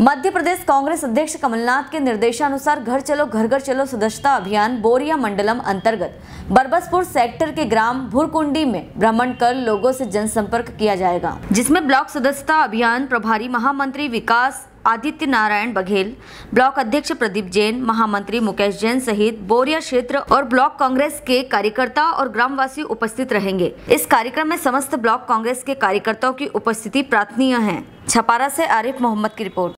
मध्य प्रदेश कांग्रेस अध्यक्ष कमलनाथ के निर्देशानुसार घर चलो, घर घर चलो सदस्यता अभियान बोरिया मंडलम अंतर्गत। बरबसपुर सेक्टर के ग्राम भुरकुंडी में भ्रमण कर लोगों से जनसंपर्क किया जाएगा। जिसमें ब्लॉक सदस्यता अभियान प्रभारी महामंत्री विकास आदित्य नारायण बघेल, ब्लॉक अध्यक्ष प्रदीप जैन, महामंत्री मुकेश जैन सहित बोरिया क्षेत्र और ब्लॉक कांग्रेस के कार्यकर्ता और ग्रामवासी उपस्थित रहेंगे। इस कार्यक्रम में समस्त ब्लॉक कांग्रेस के कार्यकर्ताओं की उपस्थिति प्रार्थनीय है। छपारा से आरिफ मोहम्मद की रिपोर्ट।